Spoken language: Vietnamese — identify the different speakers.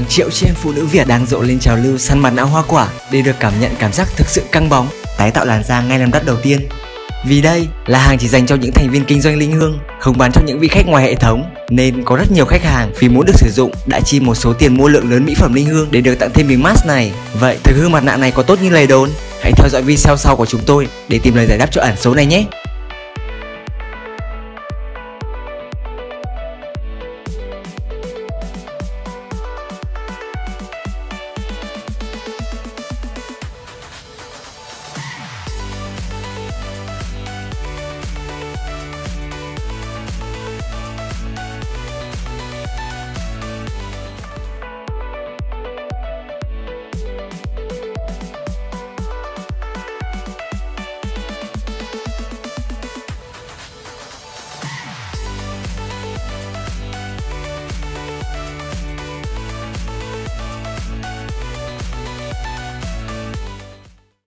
Speaker 1: hàng triệu chị em phụ nữ Việt đang rộ lên trào lưu săn mặt nạ hoa quả để được cảm nhận cảm giác thực sự căng bóng, tái tạo làn da ngay lần đắt đầu tiên. Vì đây là hàng chỉ dành cho những thành viên kinh doanh linh hương, không bán cho những vị khách ngoài hệ thống, nên có rất nhiều khách hàng vì muốn được sử dụng đã chi một số tiền mua lượng lớn mỹ phẩm linh hương để được tặng thêm miếng mask này. Vậy thực hư mặt nạ này có tốt như lời đồn? Hãy theo dõi video sau của chúng tôi để tìm lời giải đáp cho ẩn số này nhé.